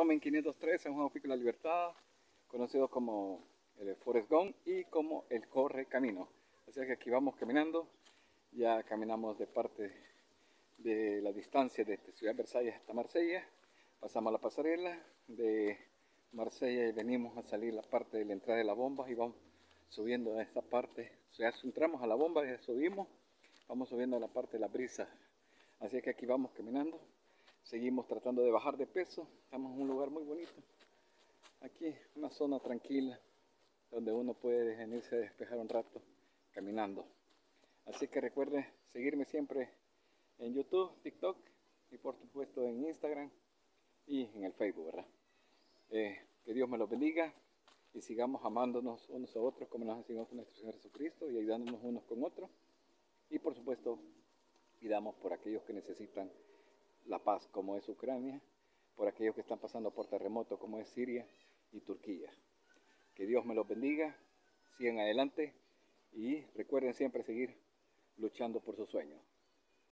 Roman 503 en Juan Pico de la Libertad, conocido como el Forest Gump y como el Corre Camino. Así que aquí vamos caminando, ya caminamos de parte de la distancia de Ciudad Versalles hasta Marsella, pasamos la pasarela. De Marsella y venimos a salir la parte de la entrada de la bomba y vamos subiendo a esta parte, o sea, entramos a la bomba y subimos, vamos subiendo a la parte de la brisa. Así que aquí vamos caminando seguimos tratando de bajar de peso. Estamos en un lugar muy bonito. Aquí, una zona tranquila donde uno puede venirse a despejar un rato caminando. Así que recuerde seguirme siempre en YouTube, TikTok y por supuesto en Instagram y en el Facebook, ¿verdad? Eh, que Dios me los bendiga y sigamos amándonos unos a otros como nos ha enseñado nuestro Señor Jesucristo y ayudándonos unos con otros. Y por supuesto, pidamos por aquellos que necesitan la paz como es Ucrania, por aquellos que están pasando por terremotos como es Siria y Turquía. Que Dios me los bendiga, sigan adelante y recuerden siempre seguir luchando por sus sueños.